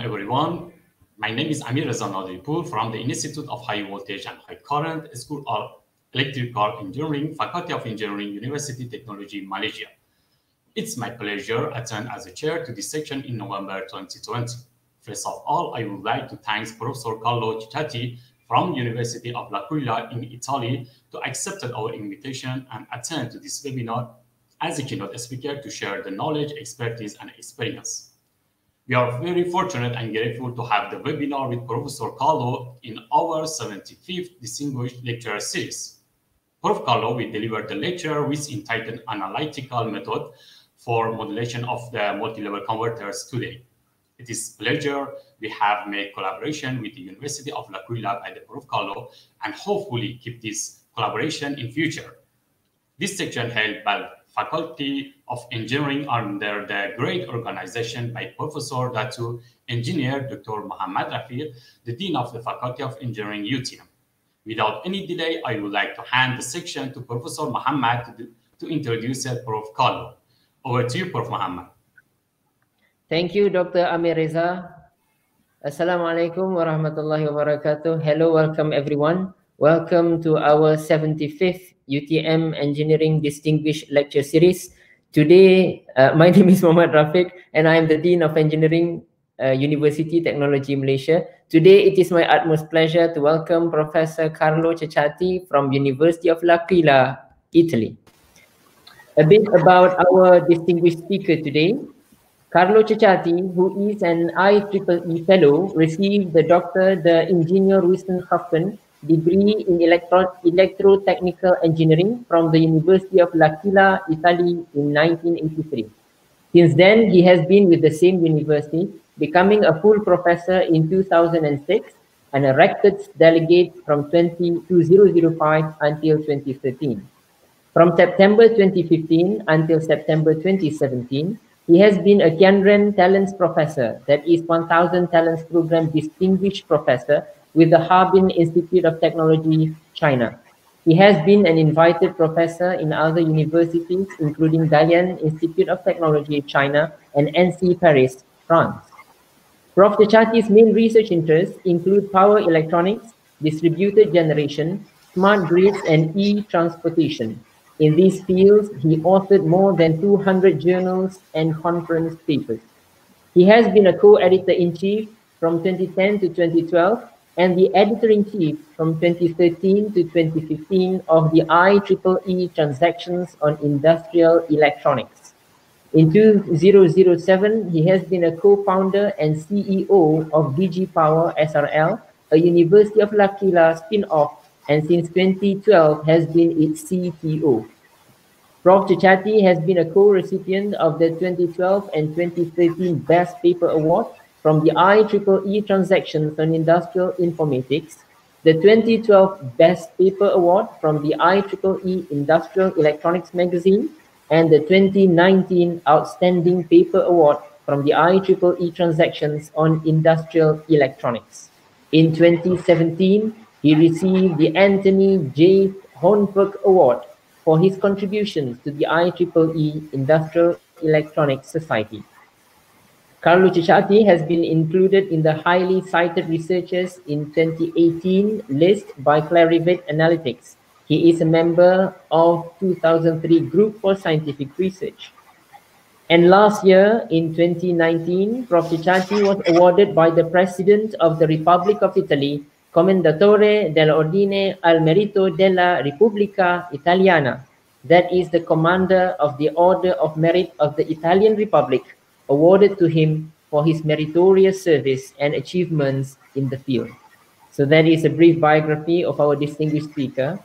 Everyone. My name is Amir Reza Nadirpur from the Institute of High Voltage and High Current School of Electrical Engineering, Faculty of Engineering, University Technology, Malaysia. It's my pleasure to attend as a chair to this section in November 2020. First of all, I would like to thank Professor Carlo Cecati from University of L'Aquila in Italy to accept our invitation and attend to this webinar as a keynote speaker to share the knowledge, expertise, and experience. We are very fortunate and grateful to have the webinar with Professor Carlo in our 75th Distinguished Lecturer Series. Prof. Carlo will deliver the lecture which entitled Analytical Method for Modulation of the Multi-Level Converters today. It is pleasure we have made collaboration with the University of L'Aquila by the Prof. Carlo and hopefully keep this collaboration in future. This section held by Faculty of Engineering under the great organization by Professor Datu Engineer Dr. Muhammad Rafiq, the Dean of the Faculty of Engineering UTM. Without any delay, I would like to hand the section to Professor Muhammad to, to introduce Prof. Carlo. Over to you, Prof. Muhammad. Thank you, Dr. Amir Reza. Assalamualaikum warahmatullahi wabarakatuh. Hello, welcome everyone. Welcome to our 75th UTM Engineering Distinguished Lecture Series. Today, uh, my name is Muhammad Rafiq and I am the Dean of Engineering uh, University Technology Malaysia. Today, it is my utmost pleasure to welcome Professor Carlo Cecati from University of L'Aquila, Italy. A bit about our distinguished speaker today. Carlo Cecati, who is an IEEE Fellow, received the Dr. the Ingenieur Wissenschaften degree in electro electrotechnical engineering from the University of L'Aquila, Italy in 1983. Since then, he has been with the same university, becoming a full professor in 2006 and a rector's delegate from 2005 until 2013. From September 2015 until September 2017, he has been a Qianren Talents Professor, that is 1000 Talents Program Distinguished Professor with the Harbin Institute of Technology, China. He has been an invited professor in other universities, including Dalian Institute of Technology, China, and ENSEA Paris, France. Prof. Cecati's main research interests include power electronics, distributed generation, smart grids, and e-transportation. In these fields, he authored more than 200 journals and conference papers. He has been a co-editor-in-chief from 2010 to 2012 and the editor-in-chief from 2013 to 2015 of the IEEE Transactions on Industrial Electronics. In 2007, he has been a co-founder and CEO of DigiPower SRL, a University of L'Aquila spin-off and since 2012 has been its CTO. Prof. Cecati has been a co-recipient of the 2012 and 2013 Best Paper Award from the IEEE Transactions on Industrial Informatics, the 2012 Best Paper Award from the IEEE Industrial Electronics Magazine, and the 2019 Outstanding Paper Award from the IEEE Transactions on Industrial Electronics. In 2017, he received the Anthony J. Hornfeck Award for his contributions to the IEEE Industrial Electronics Society. Carlo Cecati has been included in the highly cited researchers in 2018 list by Clarivate Analytics. He is a member of 2003 Group for Scientific Research. And last year, in 2019, Prof. Cecati was awarded by the President of the Republic of Italy, Commendatore dell'Ordine al Merito della Repubblica Italiana, that is the commander of the Order of Merit of the Italian Republic, awarded to him for his meritorious service and achievements in the field. So that is a brief biography of our distinguished speaker.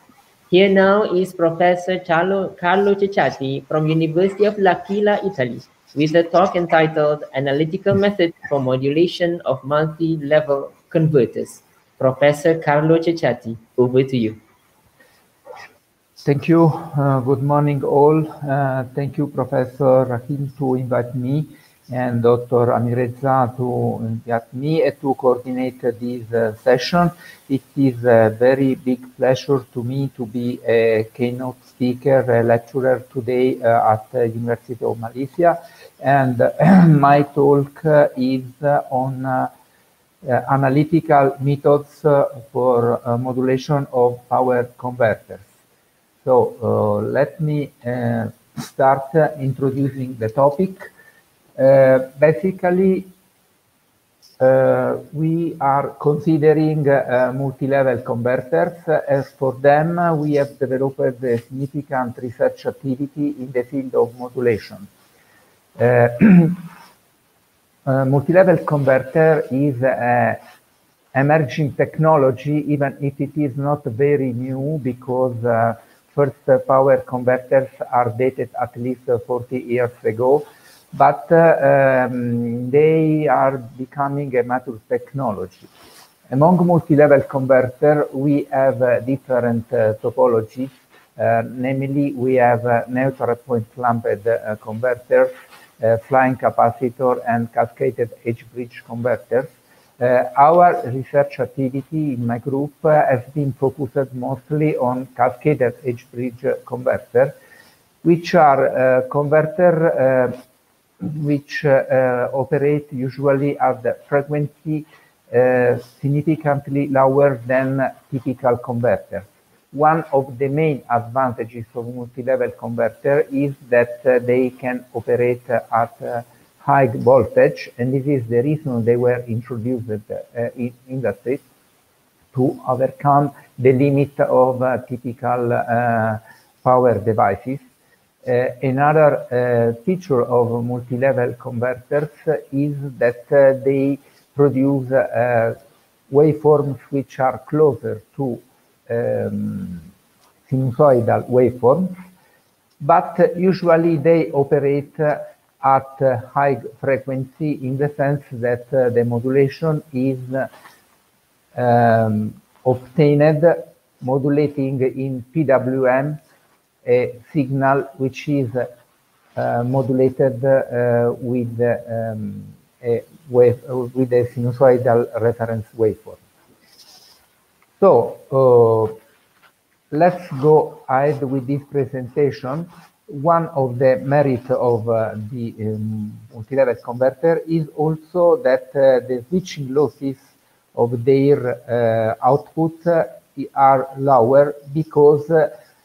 Here now is Professor Carlo, Carlo Cecati from University of L'Aquila, Italy, with a talk entitled Analytical Method for Modulation of Multi-Level Converters. Professor Carlo Cecati, over to you. Thank you. Uh, good morning, all. Uh, thank you, Professor Rahim, to invite me and Dr. Amir Reza to invite me to coordinate this uh, session. It is a very big pleasure to me to be a keynote speaker, a lecturer today uh, at the University of Malaysia. And my talk is on uh, analytical methods uh, for uh, modulation of power converters. So uh, let me start introducing the topic. Basically, uh, we are considering uh, multi-level converters. As for them, uh, we have developed a significant research activity in the field of modulation. multi-level converter is an emerging technology, even if it is not very new, because uh, first uh, power converters are dated at least 40 years ago but uh, um, they are becoming a mature technology. Among multi-level converter, we have uh, different uh, topologies. Uh, namely, we have uh, neutral point clamped uh, converters, flying capacitor, and cascaded H bridge converters. our research activity in my group has been focused mostly on cascaded H bridge converter, which are converter which uh, operate usually at the frequency uh, significantly lower than typical converters. One of the main advantages of multi-level converter is that uh, they can operate at high voltage, and this is the reason they were introduced in industry to overcome the limit of typical power devices. Uh, another uh, feature of multi-level converters is that uh, they produce waveforms which are closer to um, sinusoidal waveforms, but usually they operate at high frequency in the sense that the modulation is um, obtained modulating in PWM a signal which is uh, modulated uh, with um, a wave with a sinusoidal reference waveform. So uh, let's go ahead with this presentation. One of the merits of uh, the um, multi-level converter is also that uh, the switching losses of their uh, output are lower because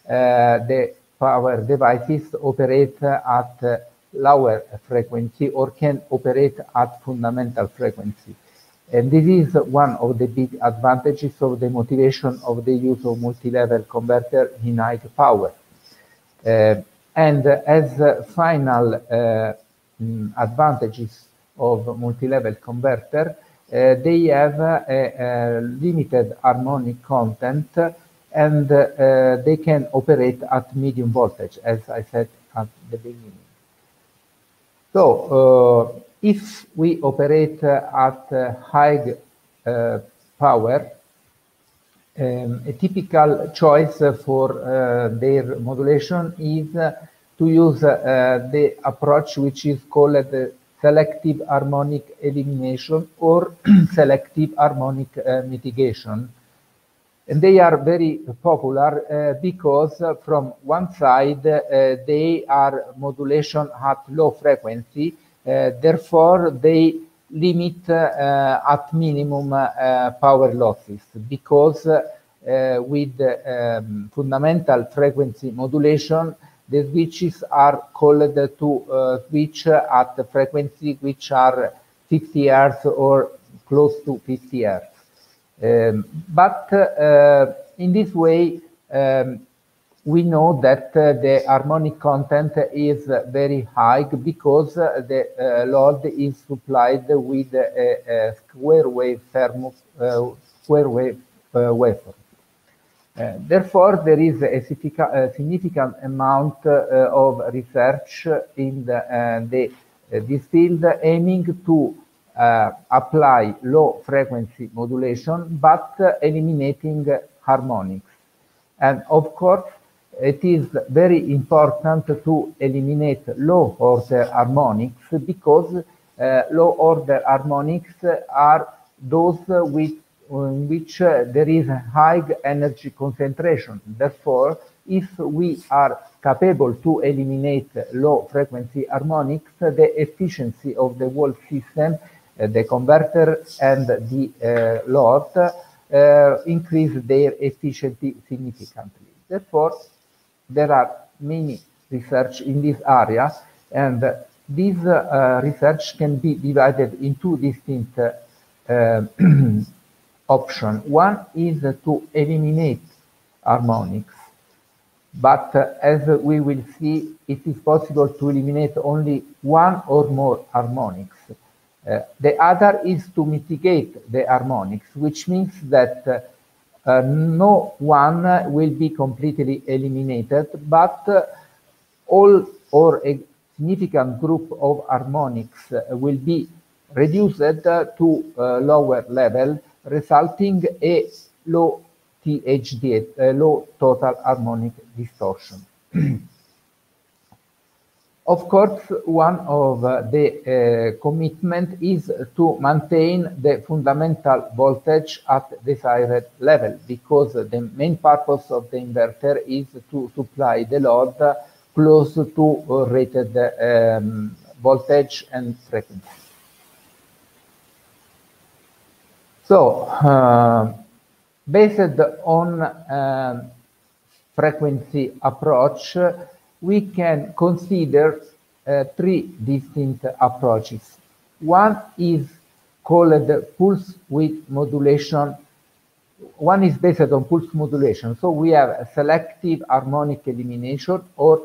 the power devices operate at lower frequency or can operate at fundamental frequency. And this is one of the big advantages of the motivation of the use of multi-level converter in high power. Uh, and as final uh, mm, advantages of multi-level converter, uh, they have a, a, limited harmonic content and uh, they can operate at medium voltage, as I said at the beginning. So uh, if we operate at high uh, power, um, a typical choice for uh, their modulation is uh, to use uh, the approach which is called the selective harmonic elimination or selective harmonic mitigation and they are very popular uh, because uh, from one side uh, they are modulation at low frequency, uh, therefore they limit uh, at minimum uh, power losses because with um, fundamental frequency modulation, the switches are called to switch at the frequency which are 50 Hz or close to 50 Hz. Um, but uh, in this way, um, we know that uh, the harmonic content is very high because uh, the uh, load is supplied with a, a square wave uh, square wave uh, waveform. therefore, there is a significant, amount of research in the, the this field aiming to uh, apply low frequency modulation, but uh, eliminating harmonics. And of course, it is very important to eliminate low order harmonics because uh, low order harmonics are those with in which uh, there is high energy concentration. Therefore, if we are capable to eliminate low frequency harmonics, the efficiency of the whole system, the converter and the uh, load, uh, increase their efficiency significantly. Therefore, there are many research in this area, and this uh, research can be divided in two distinct options. One is to eliminate harmonics, but uh, as we will see, it is possible to eliminate only one or more harmonics. Uh, the other is to mitigate the harmonics, which means that uh, no one will be completely eliminated, but uh, all or a significant group of harmonics uh, will be reduced uh, to a lower level, resulting a low THD, a low total harmonic distortion. Of course, one of uh, the uh, commitment is to maintain the fundamental voltage at desired level because the main purpose of the inverter is to supply the load close to rated um, voltage and frequency. So, uh, based on uh, frequency approach, we can consider uh, three distinct approaches. One is called pulse width modulation. One is based on pulse modulation. So we have a selective harmonic elimination or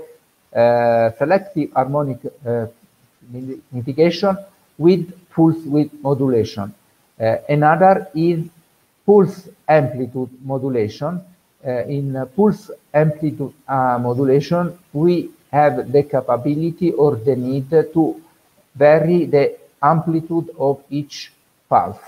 uh, selective harmonic uh, mitigation with pulse width modulation. Uh, another is pulse amplitude modulation in pulse amplitude uh, modulation, we have the capability or the need to vary the amplitude of each pulse.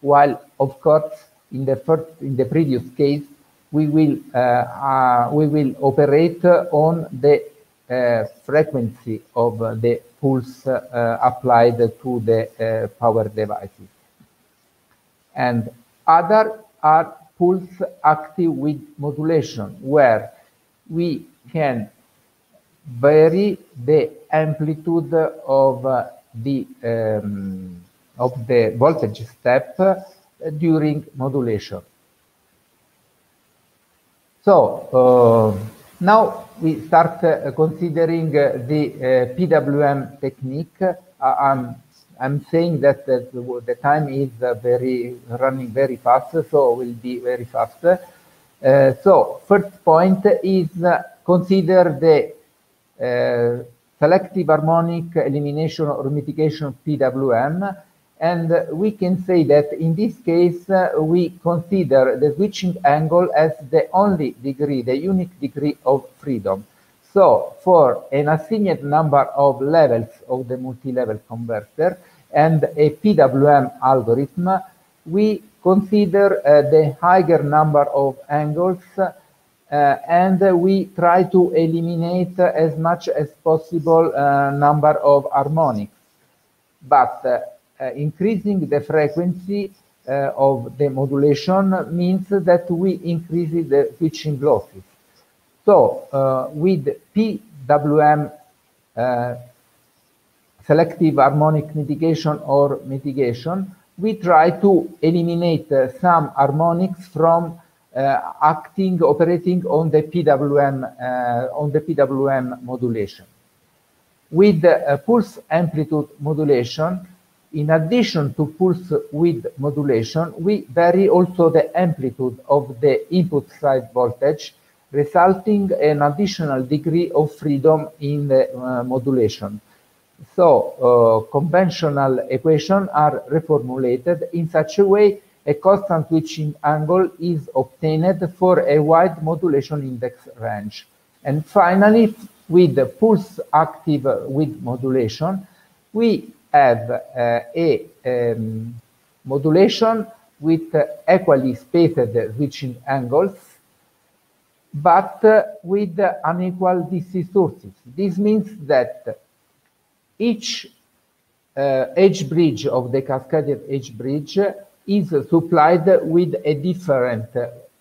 While, of course, in the first, in the previous case, we will uh, uh, we will operate on the uh, frequency of the pulse uh, applied to the power devices. And other are pulse active width modulation, where we can vary the amplitude of uh, the um, of the voltage step uh, during modulation. So uh, now we start uh, considering uh, the PWM technique. I'm I'm saying that the, the time is uh, very running very fast, so will be very fast. Uh, so first point is uh, consider the uh, selective harmonic elimination or mitigation of PWM. And we can say that in this case, uh, we consider the switching angle as the only degree, the unique degree of freedom. So for an assigned number of levels of the multi-level converter and a PWM algorithm, we consider uh, the higher number of angles uh, and we try to eliminate as much as possible uh, number of harmonics. But increasing the frequency uh, of the modulation means that we increase the switching losses. So uh, with PWM uh, selective harmonic mitigation or mitigation, we try to eliminate uh, some harmonics from uh, acting, operating on the PWM, uh, on the PWM modulation. With pulse amplitude modulation, in addition to pulse width modulation, we vary also the amplitude of the input side voltage resulting an additional degree of freedom in the uh, modulation. So uh, conventional equations are reformulated in such a way a constant switching angle is obtained for a wide modulation index range. And finally, with the pulse active width modulation, we have uh, a um, modulation with uh, equally spaced switching angles but uh, with unequal DC sources. This means that each uh, H bridge of the cascaded H bridge is supplied with a different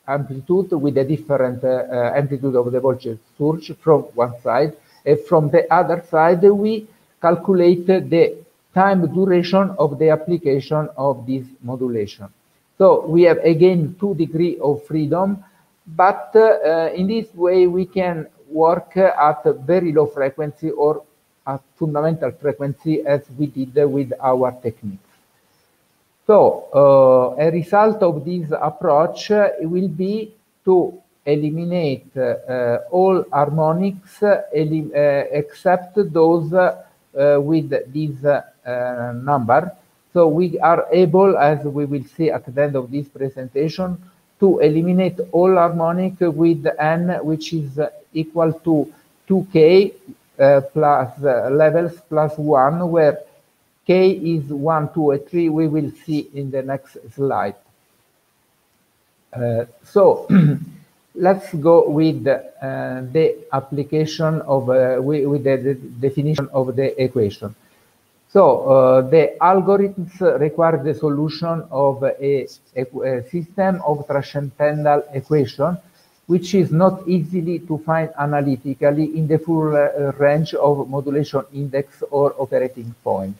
amplitude with a different amplitude of the voltage surge from one side. And from the other side, we calculate the time duration of the application of this modulation. So we have again two degree of freedom, but uh, in this way we can work at a very low frequency or fundamental frequency as we did with our techniques. So uh, a result of this approach uh, will be to eliminate uh, all harmonics except those with this number. So we are able, as we will see at the end of this presentation, to eliminate all harmonic with n, which is equal to 2k uh, plus uh, levels plus 1, where k is 1, 2, and 3, we will see in the next slide. Uh, so let's go with uh, the application of, uh, with, the, the, definition of the equation. So uh, the algorithms require the solution of a, a system of transcendental equation which is not easily to find analytically in the full uh, range of modulation index or operating point.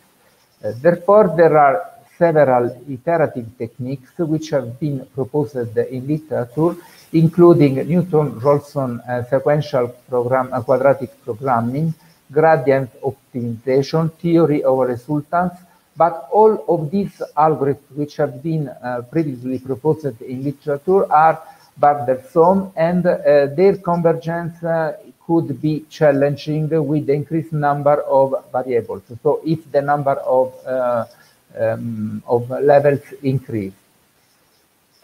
Uh, therefore, there are several iterative techniques which have been proposed in literature, including Newton-Raphson uh, sequential program, uh, quadratic programming, gradient optimization, theory of resultants, but all of these algorithms which have been uh, previously proposed in literature are burdensome and uh, their convergence uh, could be challenging with the increased number of variables. So if the number of, uh, um, of levels increase.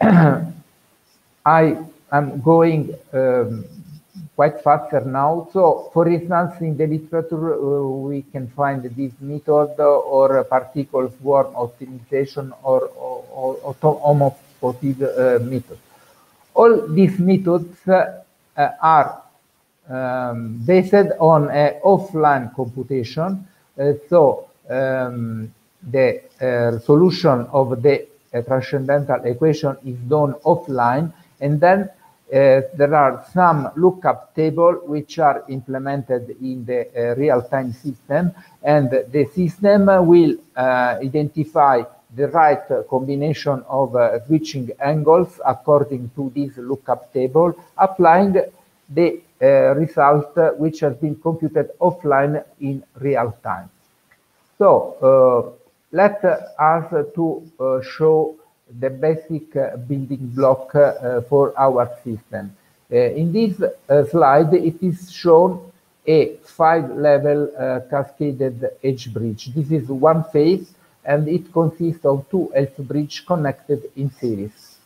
I am going um, quite faster now. So for instance, in the literature, uh, we can find this method or particle swarm optimization or, or, or homotopy uh, method. All these methods uh, are um, based on offline computation. Uh, so um, the uh, solution of the uh, transcendental equation is done offline and then uh, there are some lookup table which are implemented in the uh, real-time system and the system will uh, identify the right combination of uh, switching angles according to this lookup table, applying the uh, result which has been computed offline in real time. So uh, let us to show the basic building block for our system. in this slide, it is shown a five-level uh, cascaded H-bridge. This is one phase and it consists of two H bridge connected in series.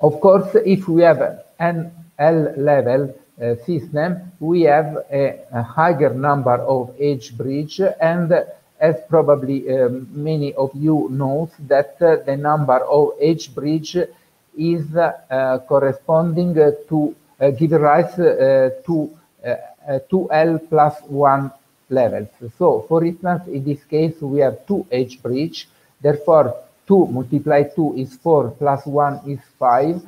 Of course, if we have an L level uh, system, we have a, a, higher number of H bridge and as probably um, many of you know that uh, the number of H bridge is uh, corresponding to uh, give rise uh, to 2L uh, plus 1 levels. So for instance, in this case, we have two H bridge. Therefore, 2 multiplied 2 is 4 plus 1 is 5.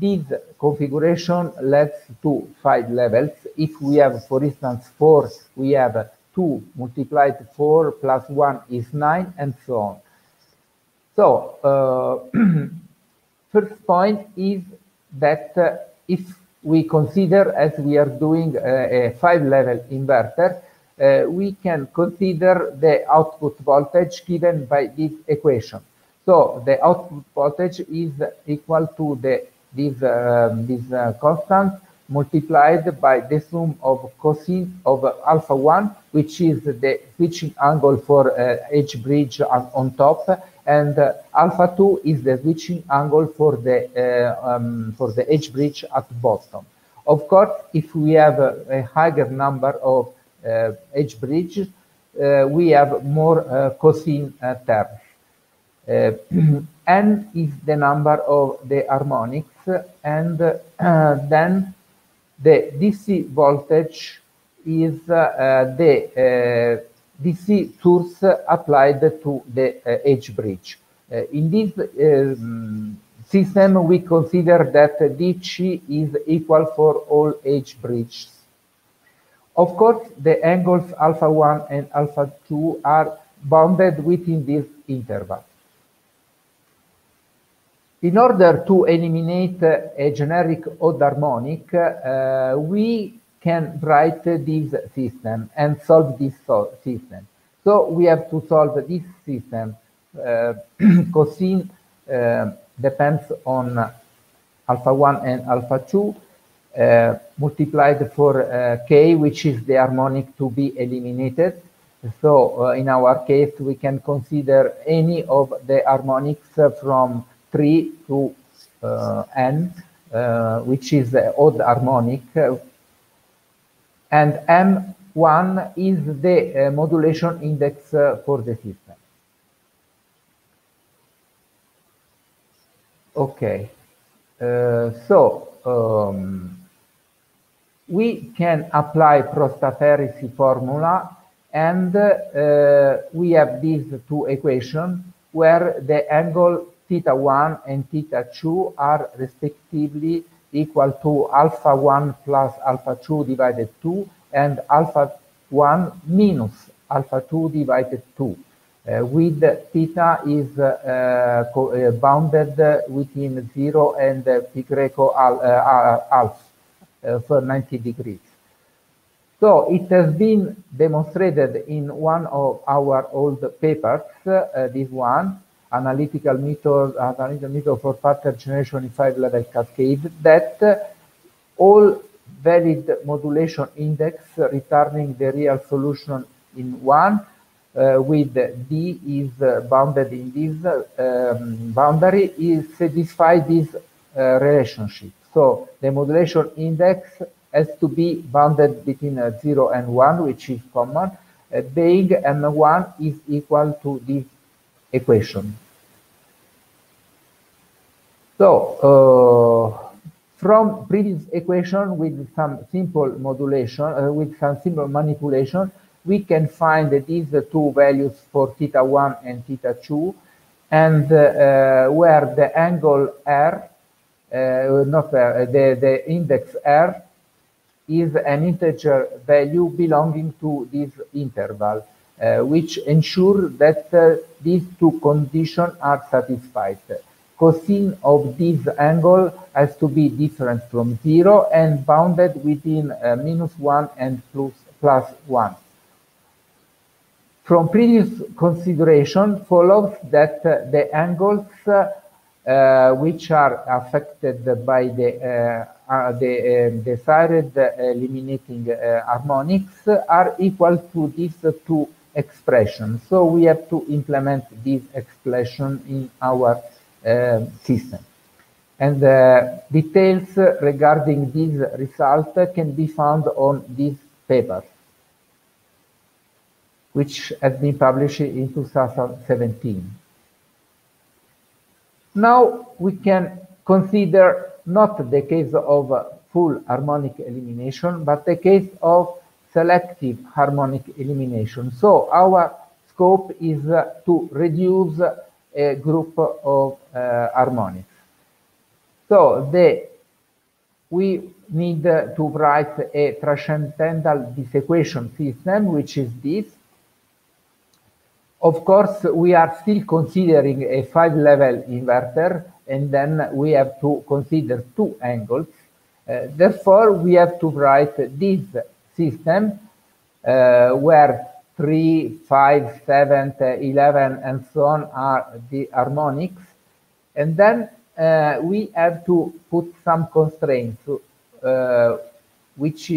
This configuration leads to 5 levels. If we have, for instance, 4, we have 2 multiplied 4 plus 1 is 9, and so on. So, uh, first point is that uh, if we consider, as we are doing, a five-level inverter, uh, we can consider the output voltage given by this equation. So the output voltage is equal to the this um, this uh, constant multiplied by the sum of cosine of alpha 1, which is the switching angle for uh, H bridge on, on top, and uh, alpha 2 is the switching angle for the uh, um, for the H bridge at bottom. Of course, if we have a, a higher number of H uh, bridge, uh, we have more uh, cosine terms. n is the number of the harmonics, and then the DC voltage is the DC source applied to the H bridge. in this um, system, we consider that dc is equal for all H bridges. Of course, the angles alpha 1 and alpha 2 are bounded within this interval. In order to eliminate a generic odd harmonic, uh, we can write this system and solve this so system. So we have to solve this system. Uh, cosine uh, depends on alpha 1 and alpha 2 uh, multiplied for uh, k, which is the harmonic to be eliminated. So uh, in our case, we can consider any of the harmonics from 3 to uh, n, uh, which is the odd harmonic. and M1 is the modulation index for the system. Okay, so um, we can apply prosthaphaeresis formula and uh, we have these two equations where the angle theta 1 and theta 2 are respectively equal to alpha 1 plus alpha 2 divided 2 and alpha 1 minus alpha 2 divided 2. Uh, with theta is uh, uh, bounded within 0 and pi greco al, half for 90 degrees. So it has been demonstrated in one of our old papers, uh, this one, analytical method, analytical method for pattern generation in five-level cascade, that uh, all valid modulation index returning the real solution in one uh, with D is uh, bounded in this um, boundary is satisfy this uh, relationship. So the modulation index has to be bounded between 0 and 1, which is common, being M1 is equal to this equation. So uh, from previous equation with some simple modulation, uh, with some simple manipulation, we can find these two values for theta 1 and theta 2, and uh, where the angle R, uh, not R, the, the index R is an integer value belonging to this interval, uh, which ensure that uh, these two conditions are satisfied. Cosine of this angle has to be different from zero and bounded within uh, minus one and plus, plus one. From previous consideration follows that uh, the angles uh, Uh, which are affected by the, uh, uh, the uh, desired uh, eliminating harmonics are equal to these two expressions. So we have to implement this expression in our system. And details regarding this result can be found on this paper, which has been published in 2017. Now we can consider not the case of full harmonic elimination, but the case of selective harmonic elimination. So our scope is uh, to reduce a group of uh, harmonics. So the, we need to write a transcendental disequation system, which is this, of course, we are still considering a five-level inverter, and then we have to consider two angles. Uh, therefore, we have to write this system uh, where 3, 5, 7, 11, and so on are the harmonics. And then uh, we have to put some constraints, uh, which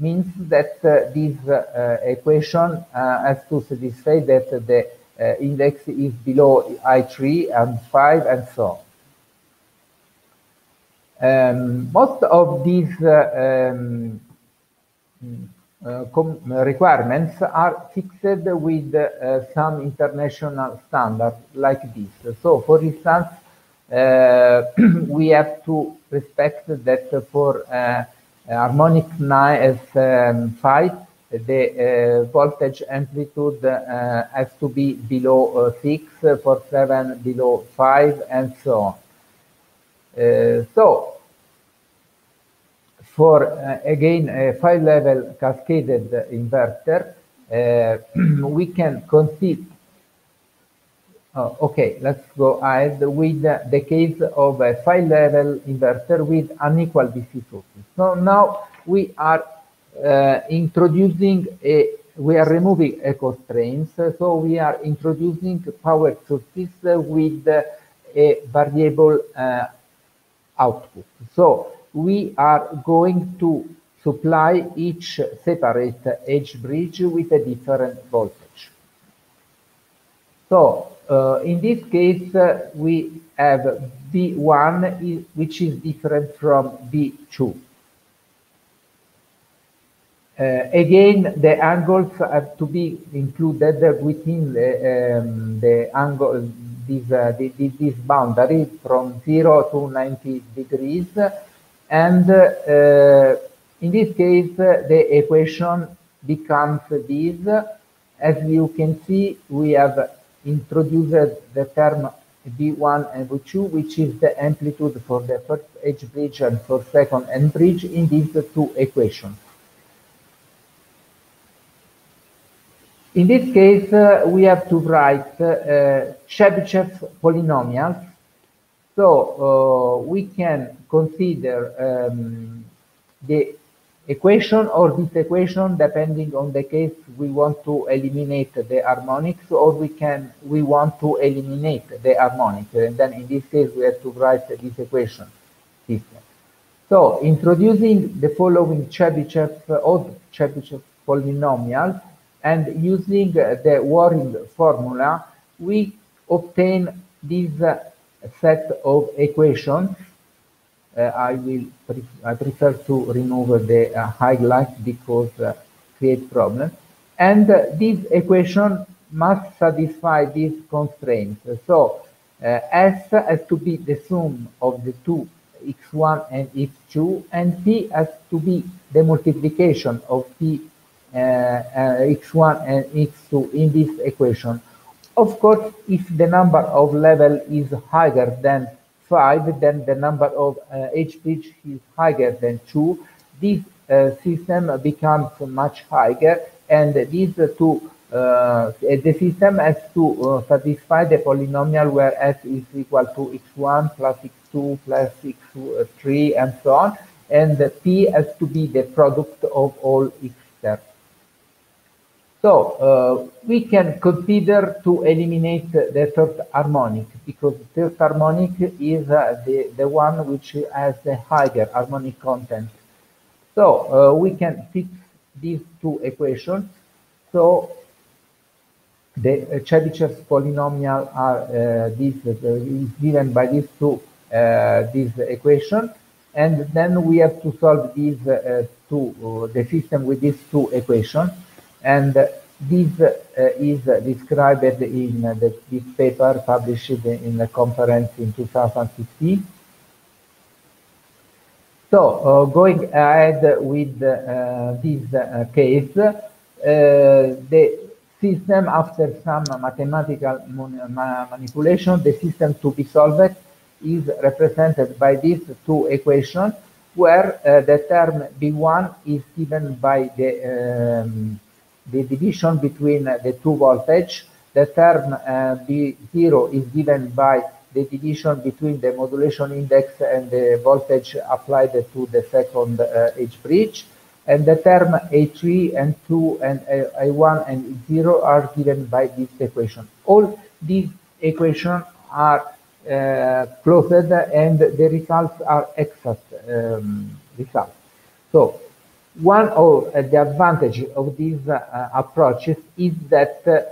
means that uh, this uh, equation uh, has to satisfy that the index is below I3 and 5 and so on. Um, most of these um, uh, requirements are fixed with uh, some international standards like this. So, for instance, uh, we have to respect that for harmonic 9 is um, 5 the uh, voltage amplitude uh, has to be below uh, 6 for 7 below 5 and so on. So, for uh, again a five-level cascaded inverter, uh, we can conceive Oh, okay, let's go ahead with the case of a five-level inverter with unequal DC sources. So now we are uh, introducing a, we are removing a constraints. So we are introducing power sources with a variable uh, output. So we are going to supply each separate H bridge with a different voltage. So uh, in this case, uh, we have B1, which is different from B2. Uh, again, the angles have to be included within the, um, the angle, this, uh, the, this boundary from 0 to 90 degrees. And uh, in this case, the equation becomes this. As you can see, we have introduced the term B1 and B2, which is the amplitude for the first H bridge and for second H bridge in these two equations. In this case, uh, we have to write uh, Chebyshev polynomials. So uh, we can consider um, the equation or this equation depending on the case we want to eliminate the harmonics or we can we want to eliminate the harmonics and then in this case we have to write this equation system. So introducing the following Chebyshev odd Chebyshev polynomial and using the Waring formula we obtain this set of equations I will pre I prefer to remove the uh, highlight because uh, create problem. And this equation must satisfy these constraints. So S has to be the sum of the two x1 and x2, and P has to be the multiplication of P uh, uh, x1 and x2 in this equation. Of course, if the number of level is higher than 5, then the number of uh, H bridge is higher than 2. This uh, system becomes much higher, and these two uh, the system has to uh, satisfy the polynomial where s is equal to x1 plus x2 plus x3 and so on, and p has to be the product of all x. So uh, we can consider to eliminate the third harmonic because the third harmonic is uh, the, the one which has the higher harmonic content. So uh, we can fix these two equations. So the uh, polynomial are uh, this uh, is given by these two this equation, and then we have to solve these two the system with these two equations and this uh, is described in the, this paper published in the conference in 2015. So, uh, going ahead with uh, this case, the system, after some mathematical manipulation, the system to be solved is represented by these two equations, where uh, the term B1 is given by the um, the division between the two voltage. The term uh, B0 is given by the division between the modulation index and the voltage applied to the second uh, H bridge. And the term A3 and 2 and A1 and 0 are given by this equation. All these equations are uh, closed and the results are exact um, results. So one of the advantage of these uh, approaches is that uh,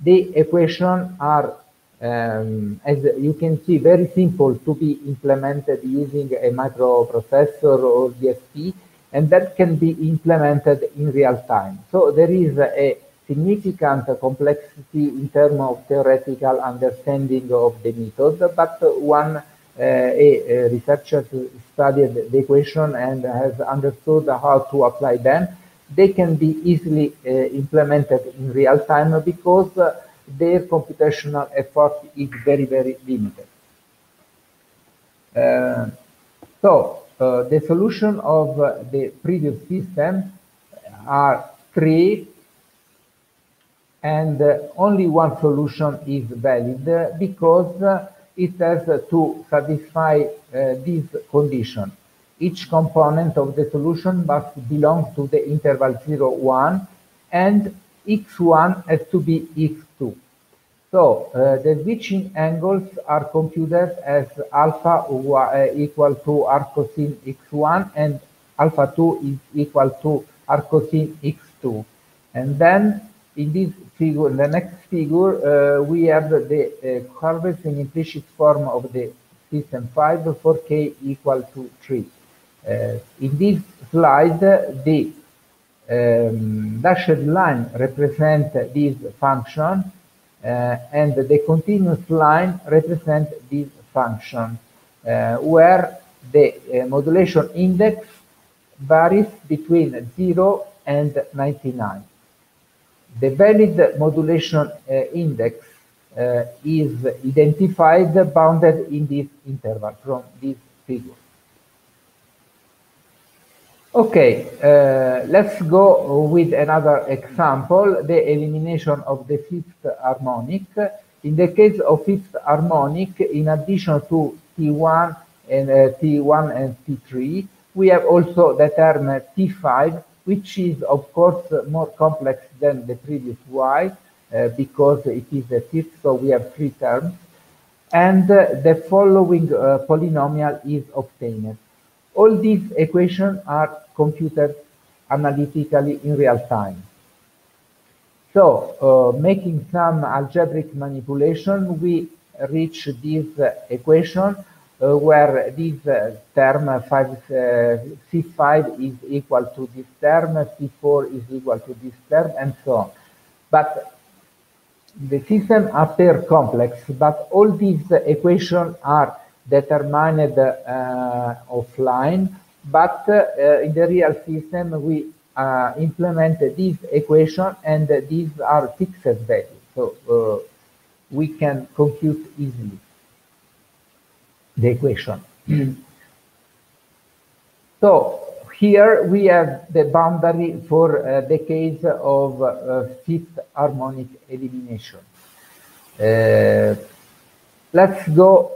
the equations are, um, as you can see, very simple to be implemented using a microprocessor or DSP, and that can be implemented in real time. So there is a significant complexity in terms of theoretical understanding of the method, but one a, a researcher studied the equation and has understood how to apply them, they can be easily uh, implemented in real time because uh, their computational effort is very, very limited. Uh, so uh, the solution of uh, the previous system are three and uh, only one solution is valid because uh, it has to satisfy uh, this condition. Each component of the solution must belong to the interval 0, 1 and x1 has to be x2. So uh, the switching angles are computed as alpha uh, equal to cosine x1 and alpha 2 is equal to cosine x2. And then in this figure, the next figure, uh, we have the uh, curves in implicit form of the system 5 for k equal to 3. Uh, in this slide, the um, dashed line represent this function uh, and the continuous line represent this function, uh, where the uh, modulation index varies between 0 and 99. The valid modulation index is identified bounded in this interval from this figure. Okay, uh, let's go with another example, the elimination of the fifth harmonic. In the case of fifth harmonic, in addition to T1 and uh, T1 and T3, we have also the term T5, which is of course more complex than the previous Y, uh, because it is a fifth, so we have three terms. And uh, the following uh, polynomial is obtained. All these equations are computed analytically in real time. So, uh, making some algebraic manipulation, we reach this uh, equation where this uh, term 5, uh, C5 is equal to this term, C4 is equal to this term, and so on. But the system appear complex, but all these equations are determined uh, offline, but uh, in the real system we uh, implement this equation and these are fixed values. So we can compute easily the equation. so here we have the boundary for uh, the case of uh, fifth harmonic elimination. Uh, let's go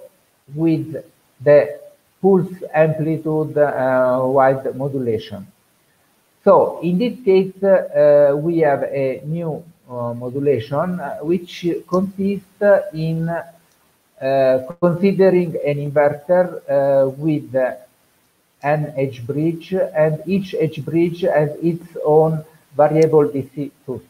with the pulse amplitude uh, wide modulation. So in this case, uh, we have a new uh, modulation which consists in considering an inverter uh, with an H bridge and each H bridge has its own variable DC source.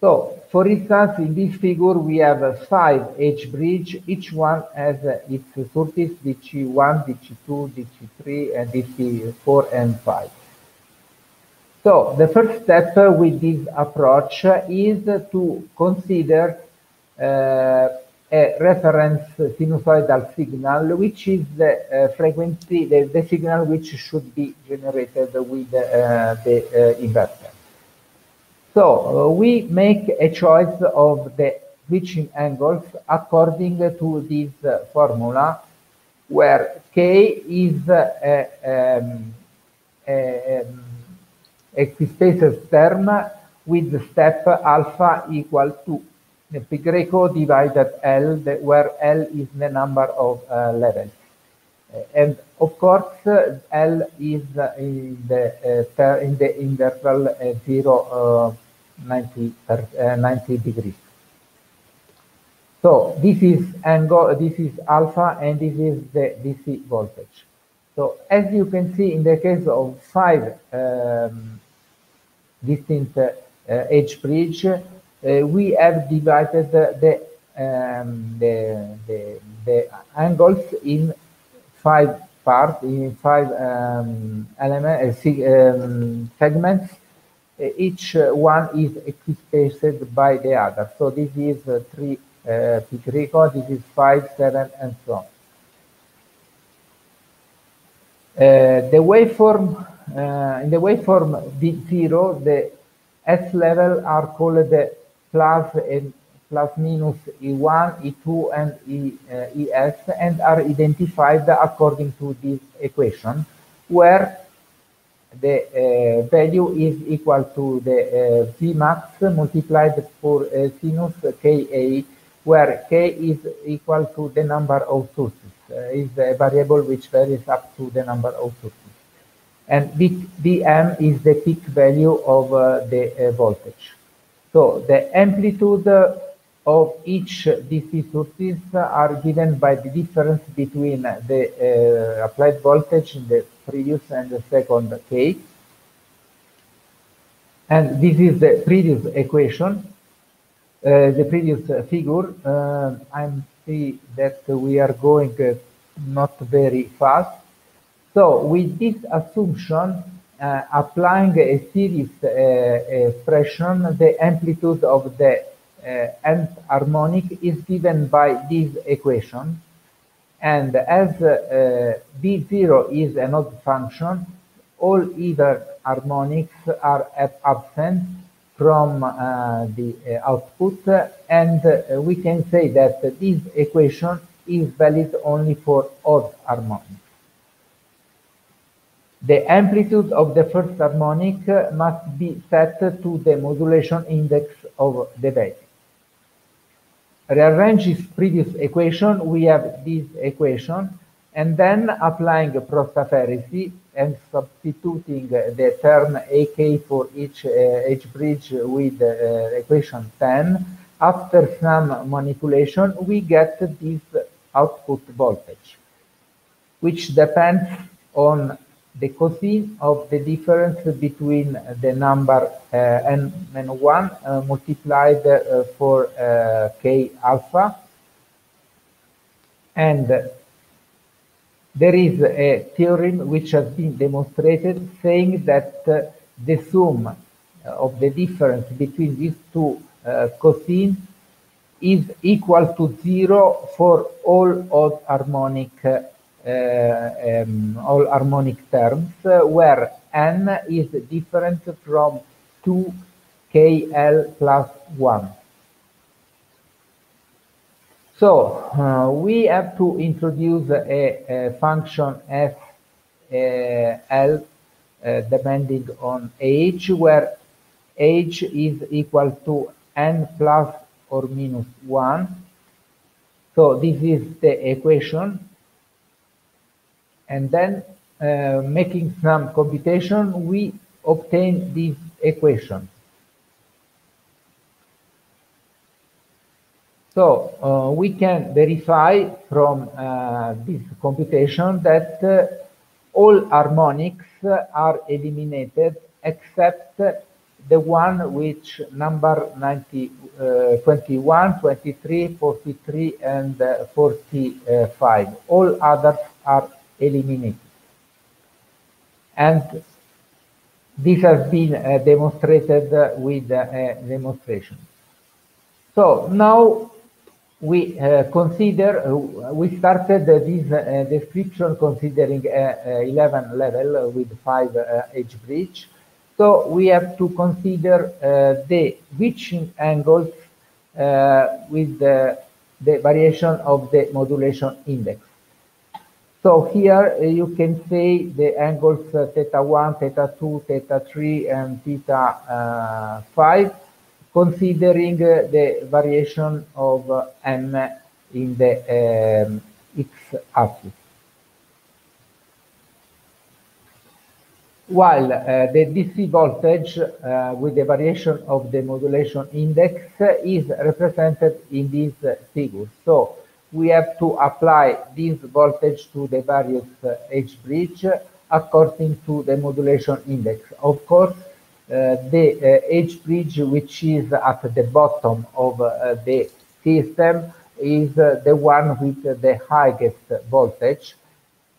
So, for instance, in this figure, we have five H bridge. Each one has its sources DC1, DC2, DC3, and DC4 and 5. So, the first step with this approach is to consider uh, a reference sinusoidal signal, which is the uh, frequency, the, the, signal which should be generated with uh, the uh, inverter. So uh, we make a choice of the switching angles according to this uh, formula where K is a, um, a, um, a term with the step alpha equal to pi greco divided L, the, where L is the number of uh, levels. Uh, and of course, uh, L is in the, uh, in the interval 0 90, uh, 90 degrees. So this is angle, this is alpha, and this is the DC voltage. So as you can see, in the case of five um, distinct uh, H bridge, uh, we have divided the, um, the, the, the angles in five parts, in five um, element, uh, um, segments uh, each uh, one is equispaced by the other. So this is uh, 3 uh, this is 5, 7, and so on. Uh, the waveform, uh, in the waveform V0, the S level are called the and minus E1, E2, and e, uh, and are identified according to this equation, where the uh, value is equal to the uh, Vmax multiplied for uh, sinus Ka, where K is equal to the number of sources, uh, is a variable which varies up to the number of sources. And Vm is the peak value of uh, the uh, voltage. So the amplitude of each DC sources are given by the difference between the uh, applied voltage in the previous and the second case. And this is the previous equation, uh, the previous figure. Uh, I'm see that we are going uh, not very fast. So with this assumption, uh, applying a series uh, expression, the amplitude of the uh, nth harmonic is given by this equation. And as B0 is an odd function, all even harmonics are absent from uh, the uh, output and uh, we can say that this equation is valid only for odd harmonics. The amplitude of the first harmonic must be set to the modulation index of the value rearrange this previous equation, we have this equation, and then applying prosthaphaeresis and substituting the term AK for each uh, bridge with uh, equation 10, after some manipulation, we get this output voltage, which depends on the cosine of the difference between the number uh, n minus 1 uh, multiplied uh, for k alpha. And there is a theorem which has been demonstrated saying that the sum of the difference between these two uh, is equal to zero for all odd harmonic uh, um, all harmonic terms uh, where n is different from 2kl plus 1. So uh, we have to introduce a, a function f uh, l uh, depending on h where h is equal to n plus or minus 1. So this is the equation and then uh, making some computation, we obtain this equation. So uh, we can verify from uh, this computation that uh, all harmonics are eliminated except the one which number 90, uh, 21, 23, 43, and uh, 45. All others are eliminated. And this has been uh, demonstrated uh, with uh, a demonstration. So now we uh, consider, uh, we started this uh, description considering 11 level with 5 H bridge. So we have to consider the reaching angles with the, the variation of the modulation index. So here uh, you can say the angles uh, theta 1, theta 2, theta 3, and theta uh, 5, considering uh, the variation of uh, m in the um, x-axis. While the DC voltage with the variation of the modulation index is represented in this figure. So we have to apply this voltage to the various uh, H bridge according to the modulation index. Of course, uh, the uh, H bridge which is at the bottom of uh, the system is uh, the one with the highest voltage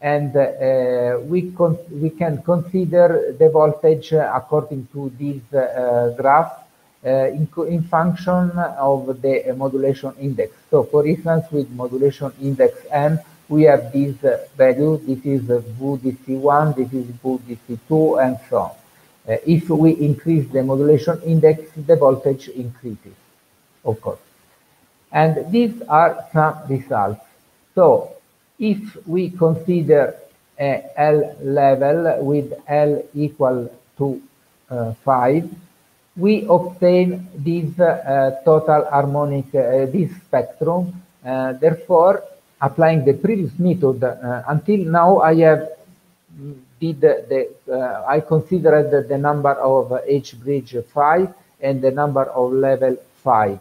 and uh, we, we can consider the voltage according to this graph uh, in, in, function of the modulation index. So for instance, with modulation index n, we have this uh, value, this is VDC1, this is VDC2, and so on. Uh, if we increase the modulation index, the voltage increases, of course. And these are some results. So if we consider a L level with L equal to uh, 5, we obtain this uh, total harmonic, uh, this spectrum. Uh, therefore, applying the previous method, uh, until now I have did the, uh, I considered the number of H bridge 5 and the number of level 5.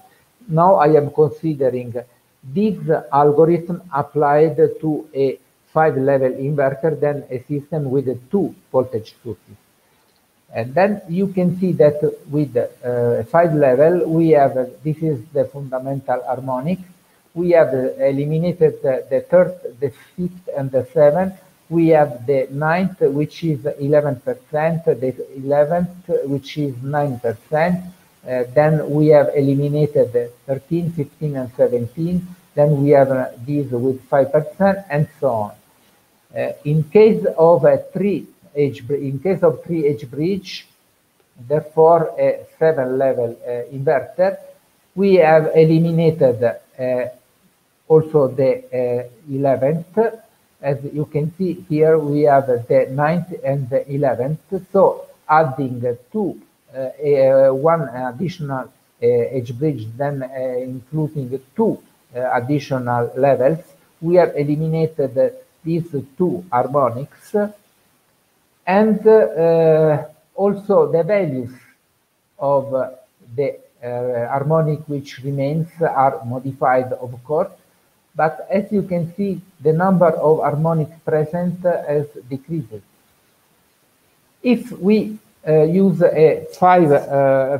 Now I am considering this algorithm applied to a five level inverter than a system with two voltage sources. And then you can see that with uh, five level, we have, uh, this is the fundamental harmonic. We have uh, eliminated the, the third, the fifth, and the seventh. We have the ninth, which is 11%, the 11th, which is 9%. Uh, then we have eliminated the 13, 15, and 17. Then we have uh, these with 5%, and so on. Uh, in case of a three In case of three H bridge, therefore a seven level uh, inverter, we have eliminated uh, also the 11th. Uh, As you can see here, we have the 9th and the 11th. So adding two, one additional H bridge, then including two additional levels, we have eliminated these two harmonics and uh, also the values of the uh, harmonic which remains are modified of course. But as you can see the number of harmonics present has decreased. If we uh, use a five uh,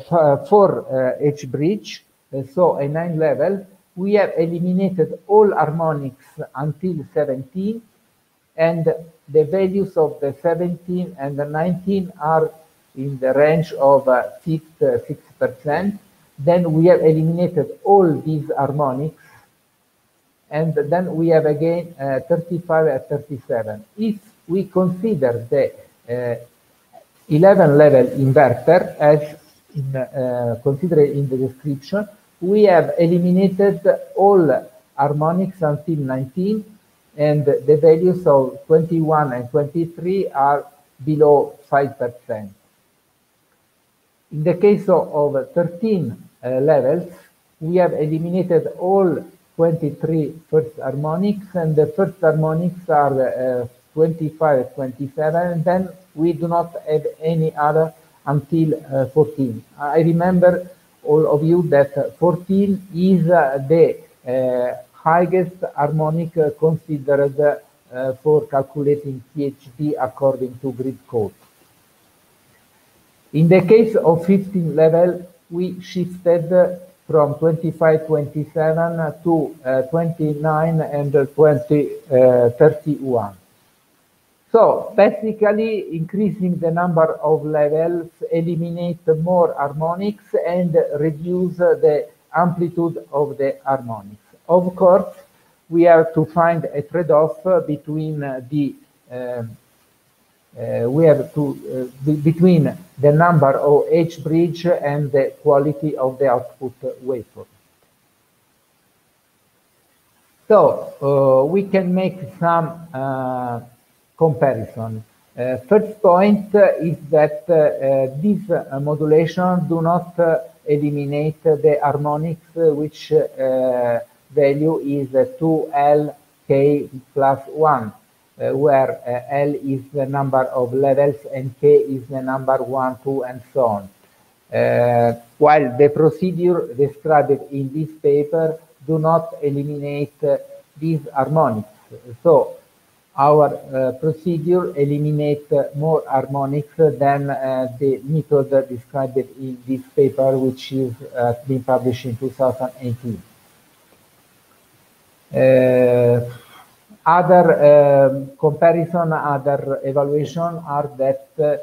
four uh, H bridge uh, so a nine level we have eliminated all harmonics until 17 and the values of the 17 and the 19 are in the range of uh, 6, uh, 6%. Then we have eliminated all these harmonics and then we have again uh, 35 and 37. If we consider the uh, 11 level inverter as in, uh, considered in the description, we have eliminated all harmonics until 19 and the values of 21 and 23 are below 5%. In the case of, of 13 uh, levels, we have eliminated all 23 first harmonics, and the first harmonics are uh, 25, 27, and then we do not have any other until uh, 14. I remember all of you that 14 is uh, the uh, highest harmonic considered uh, for calculating THD according to grid code. In the case of 15 level, we shifted from 25, 27 to uh, 29 and 20, uh, 31. So basically increasing the number of levels eliminate more harmonics and reduce the amplitude of the harmonics. Of course, we have to find a trade-off between the um, uh, we have to uh, be between the number of H bridge and the quality of the output waveform. So uh, we can make some uh, comparison. Uh, first point is that uh, these modulations do not eliminate the harmonics which value is 2lk plus 1, uh, where uh, L is the number of levels and K is the number 1, 2, and so on. Uh, while the procedure described in this paper do not eliminate these harmonics. So our uh, procedure eliminate uh, more harmonics than uh, the method described in this paper, which is been published in 2018. Uh, other um, comparison, other evaluation are that uh,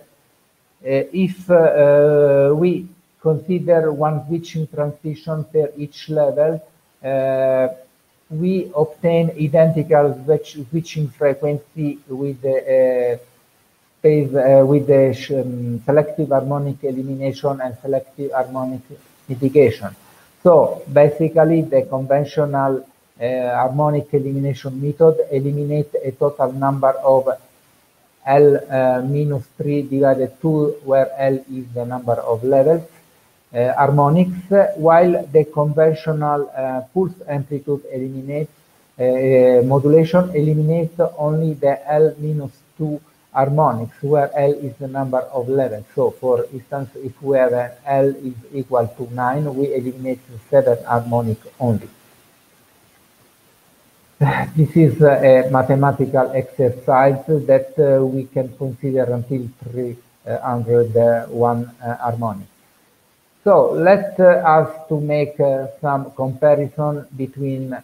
if uh, we consider one switching transition per each level, we obtain identical switching frequency with the phase uh, with the um, selective harmonic elimination and selective harmonic mitigation. So basically the conventional uh, harmonic elimination method eliminate a total number of L uh, minus 3 divided 2 where L is the number of levels uh, harmonics while the conventional uh, pulse amplitude eliminate uh, modulation eliminates only the L minus 2 harmonics where L is the number of levels. So for instance, if we have an L is equal to 9, we eliminate 7 harmonic only. This is a mathematical exercise that uh, we can consider until 301 uh, harmonic. So let uh, us to make some comparison between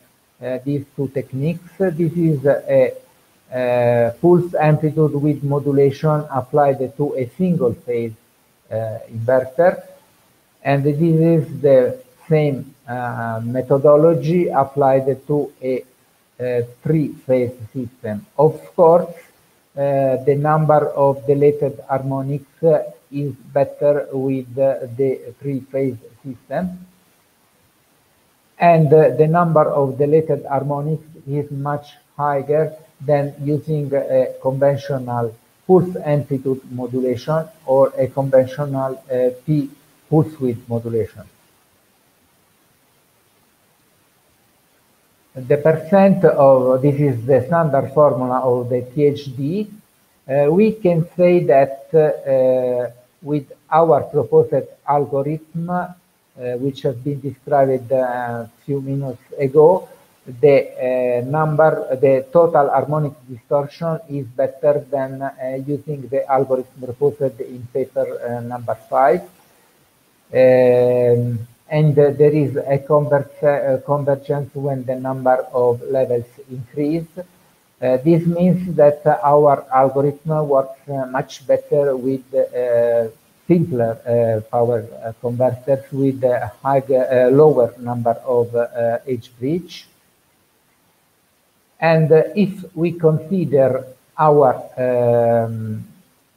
these two techniques. This is a pulse amplitude with modulation applied to a single phase uh, inverter. And this is the same uh, methodology applied to a three-phase system. Of course, uh, the number of deleted harmonics is better with the three-phase system. And uh, the number of deleted harmonics is much higher than using a conventional pulse amplitude modulation or a conventional uh, P pulse width modulation. The percent of, this is the standard formula of the THD, uh, we can say that uh, with our proposed algorithm, uh, which has been described a few minutes ago, the uh, number, the total harmonic distortion is better than uh, using the algorithm proposed in paper uh, number five. Um, and there is a conver convergence when the number of levels increase. Uh, this means that uh, our algorithm works uh, much better with simpler power converters with a lower number of H bridge. And uh, if we consider our um,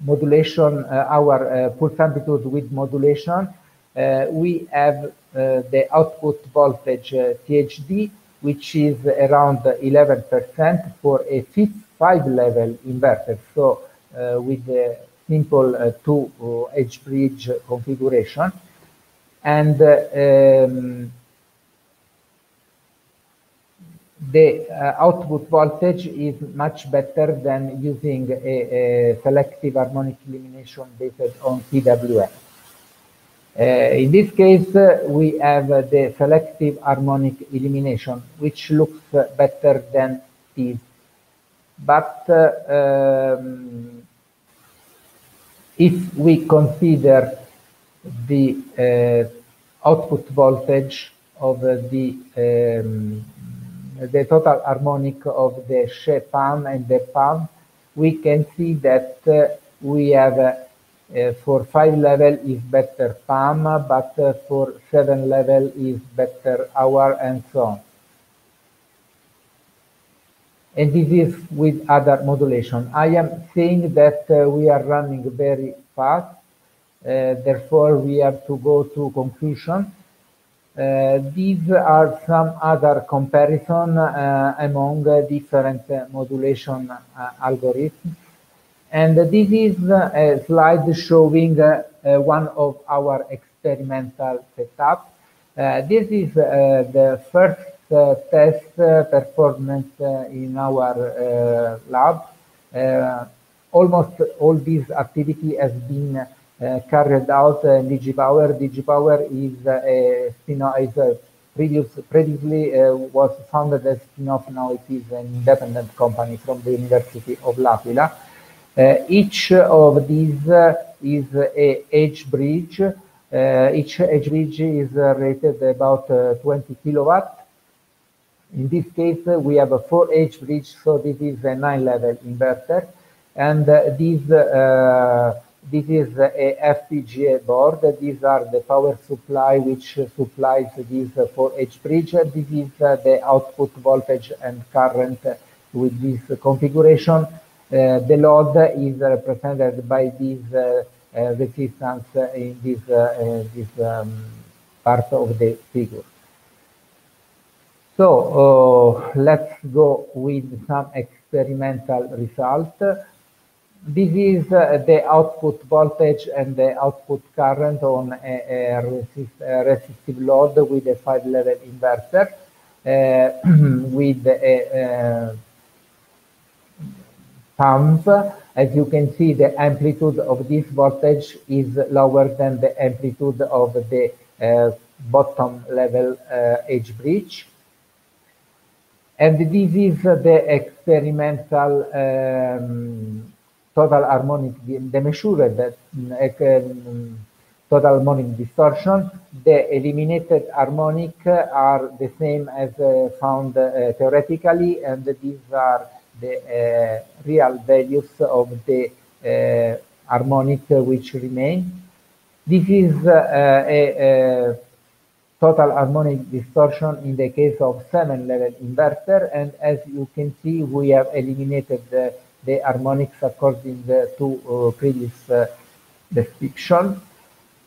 modulation, uh, our uh, pulse amplitude with modulation, we have the output voltage THD, which is around 11% for a five level inverter. So with the simple uh, two uh, H bridge configuration. And uh, um, the uh, output voltage is much better than using a, a selective harmonic elimination based on PWM. Uh, in this case, uh, we have uh, the selective harmonic elimination, which looks better than this. But um, if we consider the output voltage of the um, the total harmonic of the she palm and the palm, we can see that uh, we have uh, for five level is better palm, but uh, for seven level is better hour and so on. And this is with other modulation. I am saying that uh, we are running very fast, uh, therefore we have to go to conclusion. Uh, these are some other comparison uh, among different modulation algorithms. And this is a slide showing uh, uh, one of our experimental setup. Uh, this is the first test performance in our lab. almost all this activity has been uh, carried out in DigiPower. DigiPower is a spin-off, is a previous, previously uh, was founded as spin-off, now it is an independent company from the University of L'Aquila. Uh, each of these is a H bridge. Eh, each H bridge is rated about eh, 20 kilowatt. In this case, we have a 4H bridge, so this is a nine-level inverter. And uh, this is a FPGA board. These are the power supply which supplies this 4H bridge. This is the output voltage and current with this configuration. Uh, the load is represented by this uh, uh, resistance in this, this um, part of the figure. So let's go with some experimental result. This is uh, the output voltage and the output current on a, a, resist, a resistive load with a five-level inverter uh, with a, As you can see, the amplitude of this voltage is lower than the amplitude of the uh, bottom level uh, H bridge. And this is the experimental um, total harmonic, the measured um, total harmonic distortion. The eliminated harmonic are the same as uh, found uh, theoretically, and these are the uh, real values of the uh, harmonic which remain. This is uh, a, a total harmonic distortion in the case of seven level inverter and as you can see we have eliminated the, the harmonics according to uh, previous uh, description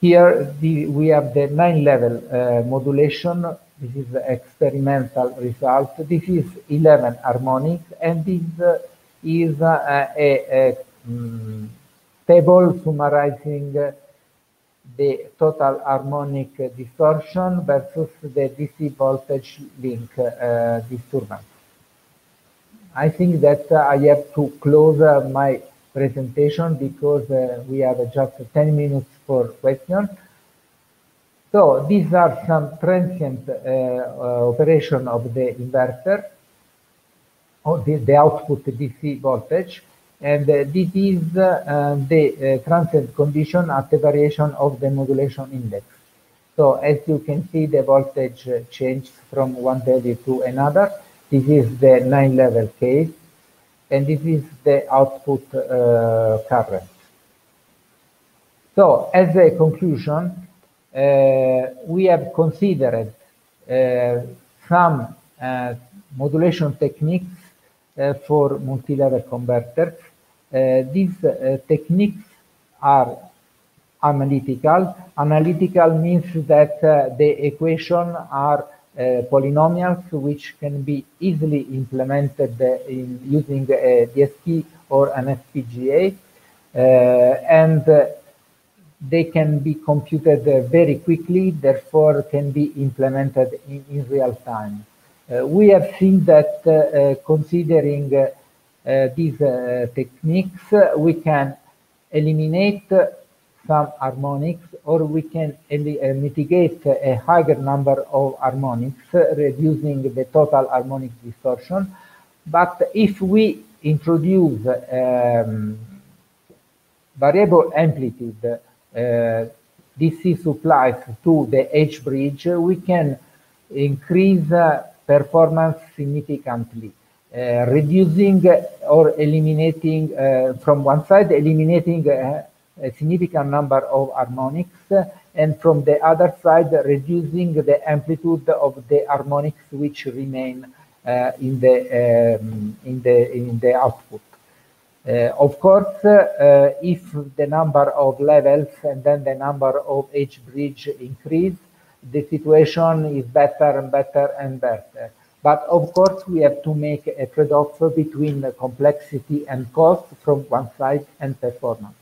here the, we have the nine level uh, modulation this is the experimental result this is 11 harmonics, and this is uh, a, a um, table summarizing the total harmonic distortion versus the DC voltage link uh, disturbance. I think that uh, I have to close uh, my presentation because uh, we have just 10 minutes for questions. So these are some transient uh, uh, operation of the inverter, or the, the output DC voltage and uh, this is uh, the uh, transient condition at the variation of the modulation index. So as you can see, the voltage changes from one value to another. This is the nine level case, and this is the output uh, current. So as a conclusion, uh, we have considered uh, some modulation techniques for multi-level converters uh, these uh, techniques are analytical. Analytical means that uh, the equation are polynomials which can be easily implemented in using a DSP or an FPGA. and they can be computed uh, very quickly, therefore can be implemented in, in real time. Uh, we have seen that uh, considering uh, these uh, techniques, we can eliminate some harmonics or we can uh, mitigate a higher number of harmonics, reducing the total harmonic distortion. But if we introduce um, variable amplitude uh, DC supplies to the H bridge, we can increase uh, performance significantly. Uh, reducing or eliminating uh, from one side, eliminating uh, a significant number of harmonics, and from the other side, reducing the amplitude of the harmonics which remain in the um, in the in the output. Uh, of course, uh, if the number of levels and then the number of H bridge increase, the situation is better and better and better. But of course, we have to make a trade-off between complexity and cost from one side and performance.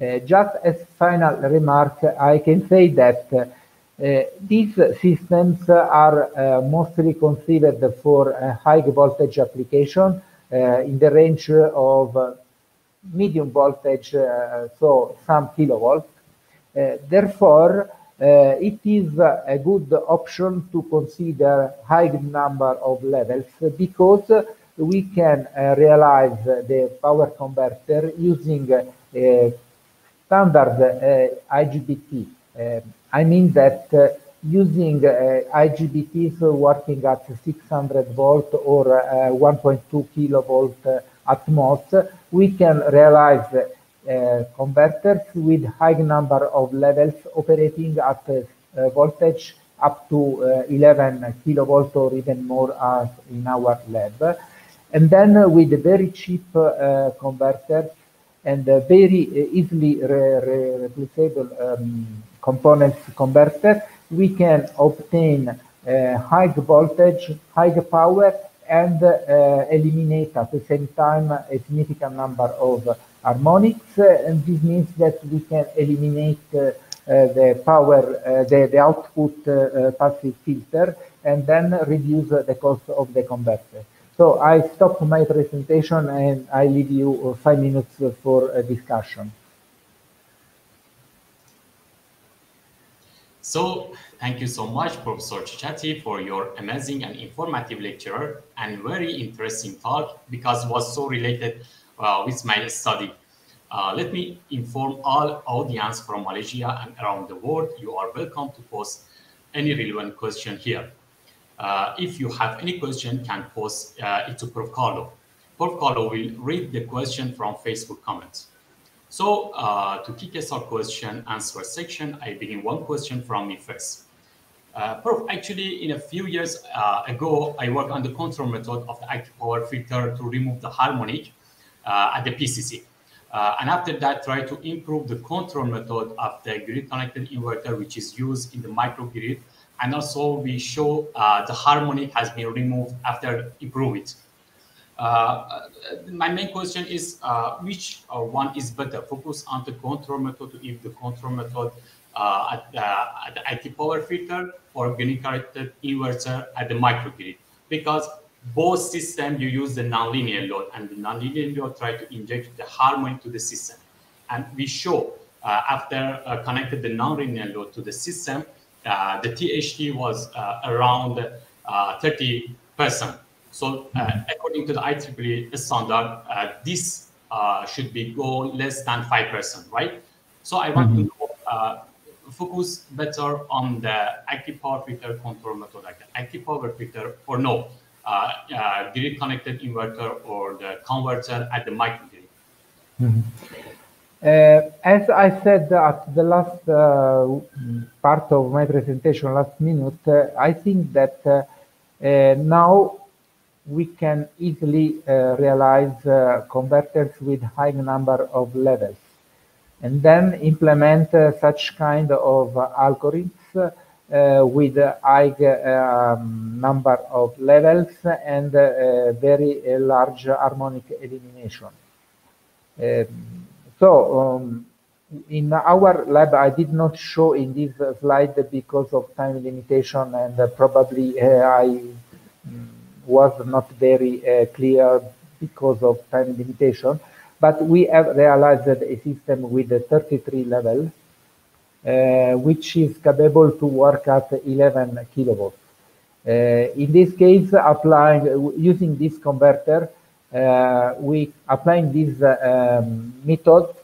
Uh, just as final remark, I can say that uh, these systems are uh, mostly considered for high voltage application uh, in the range of medium voltage, uh, so some kilovolt. Uh, therefore, uh, it is a good option to consider high number of levels because we can uh, realize the power converter using standard uh, IGBT. I mean that using uh, IGBTs working at 600 volt or uh, 1.2 kilovolt uh, at most, we can realize uh, converters with high number of levels operating at uh, voltage up to uh, 11 kilovolt or even more as in our lab. And then with very cheap converters and very easily re re replaceable um, components converter, we can obtain uh, high voltage, high power, and uh, eliminate at the same time a significant number of harmonics. and this means that we can eliminate uh, the power, uh, the, the output uh, passive filter, and then reduce the cost of the converter. So I stop my presentation and I leave you five minutes for a discussion. So thank you so much, Professor Cecati, for your amazing and informative lecture and very interesting talk because it was so related uh, with my study. Uh, let me inform all audience from Malaysia and around the world, you are welcome to post any relevant question here. Uh, if you have any question, can post uh, it to Prof. Carlo. Prof. Carlo will read the question from Facebook comments. So uh, to kick us our question answer section, I begin one question from me first. Uh, Prof, actually, in a few years uh, ago, I worked on the control method of the active power filter to remove the harmonic at the PCC. Uh, and after that, try to improve the control method of the grid-connected inverter, which is used in the microgrid. And also we show uh, the harmonic has been removed after improve it. Uh, my main question is uh, which uh, one is better? Focus on the control method if the control method at, at, the active power filter or grid-connected inverter at the microgrid. Because both system you use the nonlinear load and the nonlinear load try to inject the harmony to the system. And we show uh, after uh, connected the nonlinear load to the system, uh, the THD was around 30%. Uh, so uh, according to the IEEE standard, this should be go less than 5%, right? So I want mm -hmm. to know, focus better on the active power filter control method, like the active power filter or no, uh, uh, grid connected inverter or the converter at the microgrid. Mm -hmm. Uh, as I said at the last uh, part of my presentation, last minute, uh, I think that uh, now we can easily realize converters with high number of levels and then implement such kind of algorithms uh, with a high um, number of levels and uh, very uh, large harmonic elimination. Um, so um, in our lab, I did not show in this slide because of time limitation and probably I mm, was not very clear because of time limitation, but we have realized a system with 33 levels uh, which is capable to work at 11 kilovolts. Uh, in this case, applying using this converter, uh, we applying this um, method,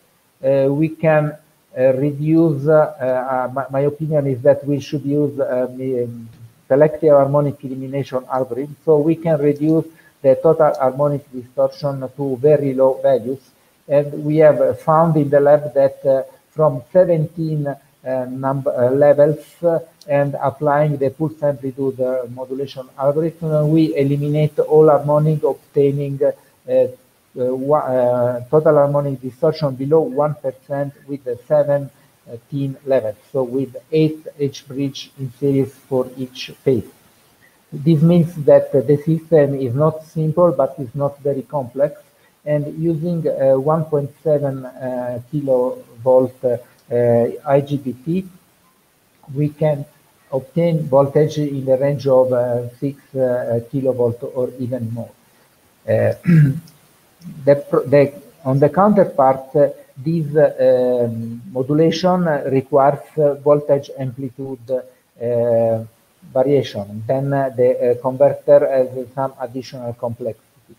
we can reduce. My, my, opinion is that we should use um, selective harmonic elimination algorithm, so we can reduce the total harmonic distortion to very low values. And we have found in the lab that uh, from 17 uh, number uh, levels uh, and applying the pulse amplitude modulation algorithm, we eliminate all harmonic obtaining total harmonic distortion below 1% with 17 levels, so with 8 H-bridge in series for each phase. This means that the system is not simple, but is not very complex. And using 1.7 uh, kilovolt uh, IGBT, we can obtain voltage in the range of uh, 6 uh, kilovolt or even more. the, the, on the counterpart, this um, modulation requires voltage amplitude variation. Then the converter has some additional complexity.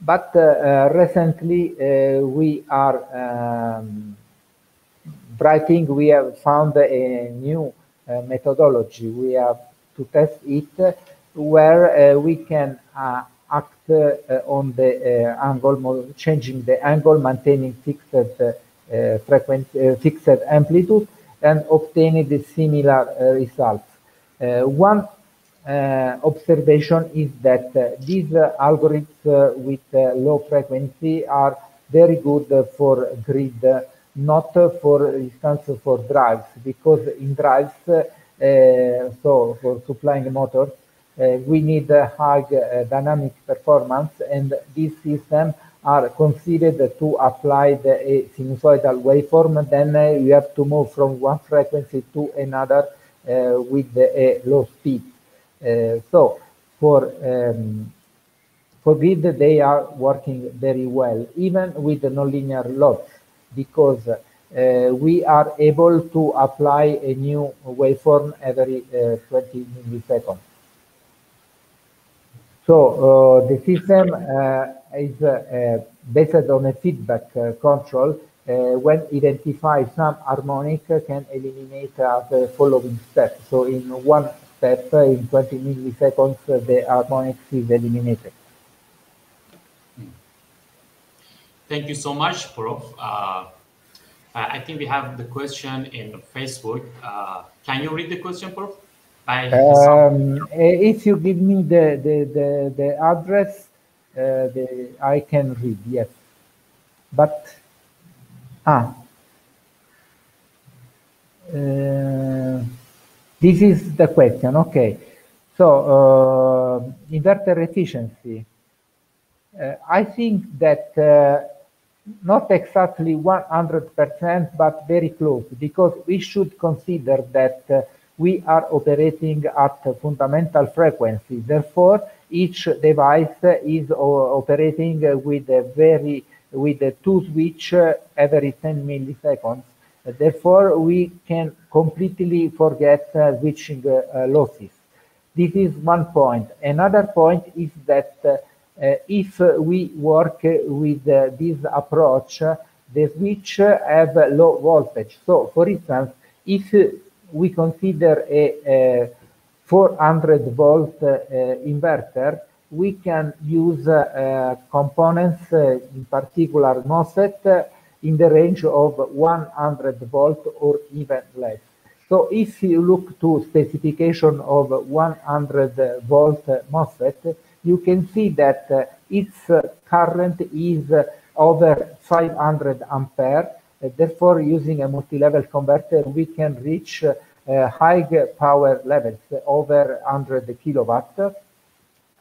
but recently, we are um, writing, we have found a new uh, methodology. We have to test it where uh, we can uh, Uh, on the uh, angle, changing the angle, maintaining fixed uh, frequency, fixed amplitude, and obtaining the similar results. one uh, observation is that uh, these uh, algorithms with low frequency are very good for grid not for instance for drives, because in drives, so for supplying motors, we need a high dynamic performance, and these systems are considered to apply the a sinusoidal waveform, then uh, you have to move from one frequency to another uh, with a low speed. Uh, so for um, for grid, they are working very well, even with the nonlinear loss, because uh, we are able to apply a new waveform every uh, 20 milliseconds. So uh, the system uh, is uh, based on a feedback control. when identify some harmonic can eliminate the following step. So in one step, in 20 milliseconds, the harmonics is eliminated. Thank you so much, Prof. Uh, I think we have the question in Facebook. Uh, can you read the question, Prof? Um, if you give me the the the, the address, uh, the, I can read. Yes, but ah, uh, this is the question. Okay, so uh, inverter efficiency. Uh, I think that uh, not exactly 100%, but very close, because we should consider that uh, we are operating at fundamental frequency. Therefore, each device is operating with a very with a two switch every 10 milliseconds. Therefore, we can completely forget uh, switching uh, losses. This is one point. Another point is that uh, if we work with this approach, the switch have low voltage. So, for instance, if we consider a, a 400 volt uh, inverter, we can use uh, components, uh, in particular MOSFET, in the range of 100 volt or even less. So if you look to specification of 100 volt MOSFET, you can see that its current is over 500 ampere therefore, using a multi-level converter, we can reach uh, high power levels over 100 kilowatt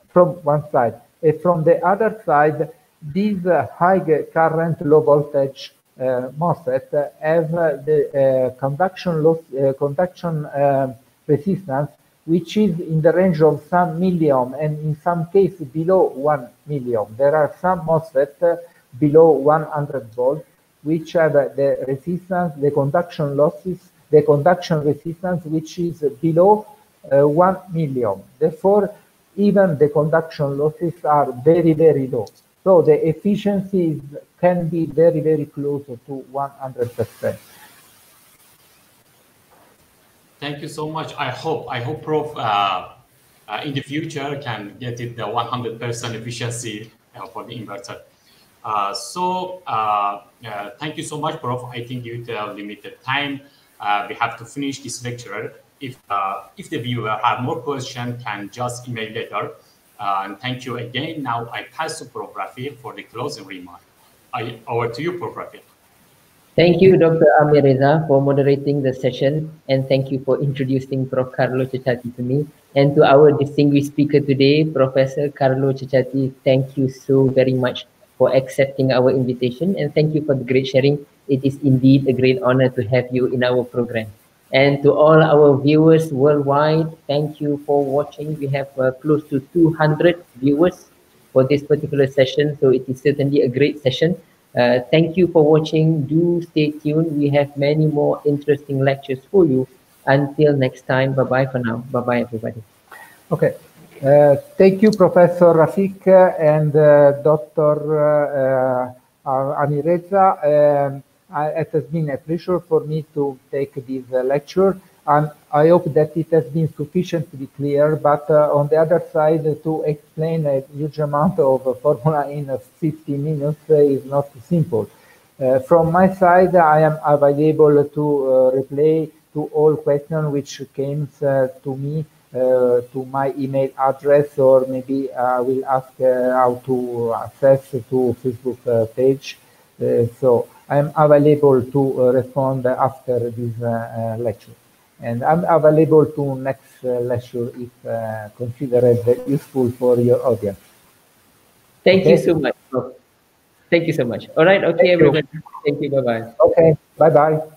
from one side. From the other side, these uh, high current, low voltage uh, MOSFET have the uh, conduction loss, uh, conduction resistance, which is in the range of some milliohm and in some cases below one milliohm. There are some MOSFET below 100 volts which have the resistance, the conduction losses, the conduction resistance, which is below uh, 1 milliohm. Therefore, even the conduction losses are very, very low. So the efficiency can be very, very close to 100%. Thank you so much. I hope, I hope Prof uh, uh, in the future can get it the 100% efficiency uh, for the inverter. Uh, so uh, uh, thank you so much, Prof. I think you have limited time. we have to finish this lecture. If if the viewer have more questions, can just email later. and thank you again. Now I pass to Prof. Rafiq for the closing remark. I, over to you, Prof. Rafiq. Thank you, Dr. Amir Reza, for moderating the session, and thank you for introducing Prof. Carlo Cecati to me. And to our distinguished speaker today, Professor Carlo Cecati, thank you so very much for accepting our invitation and thank you for the great sharing. It is indeed a great honor to have you in our program. And to all our viewers worldwide, thank you for watching. We have uh, close to 200 viewers for this particular session, so it is certainly a great session. Uh, thank you for watching. Do stay tuned. We have many more interesting lectures for you. Until next time, bye-bye for now. Bye-bye, everybody. Okay. Uh, thank you, Professor Rafiq and uh, Dr. Uh, uh Amir Reza. Um, it has been a pleasure for me to take this uh, lecture, and I hope that it has been sufficiently clear. But on the other side, to explain a huge amount of formula in 50 minutes is not simple. from my side, I am available to reply to all questions which came to me Uh, to my email address or maybe I will ask uh, how to access to Facebook uh, page uh, so I'm available to uh, respond after this lecture. And I'm available to next lecture if considered useful for your audience. Thank okay. you so much. Thank you so much. All right. Okay, Thank everybody. You. Thank you. Bye bye. Okay. Bye bye.